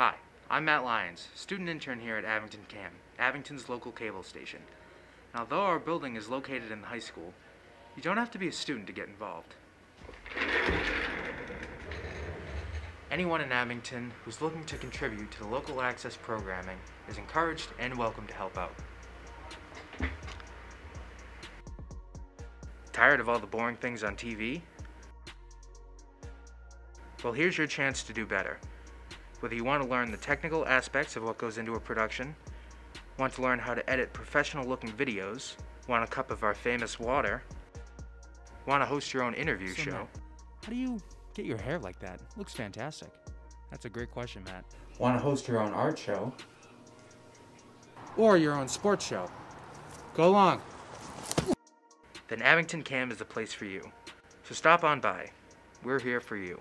Hi, I'm Matt Lyons, student intern here at Abington CAM, Abington's local cable station. And although our building is located in the high school, you don't have to be a student to get involved. Anyone in Abington who's looking to contribute to the local access programming is encouraged and welcome to help out. Tired of all the boring things on TV? Well, here's your chance to do better. Whether you want to learn the technical aspects of what goes into a production, want to learn how to edit professional looking videos, want a cup of our famous water, want to host your own interview So, show, Matt, how do you get your hair like that? Looks fantastic. That's a great question, Matt. want to host your own art show, Or your own sports show. Go along. then Abington Cam is the place for you. So stop on by. We're here for you.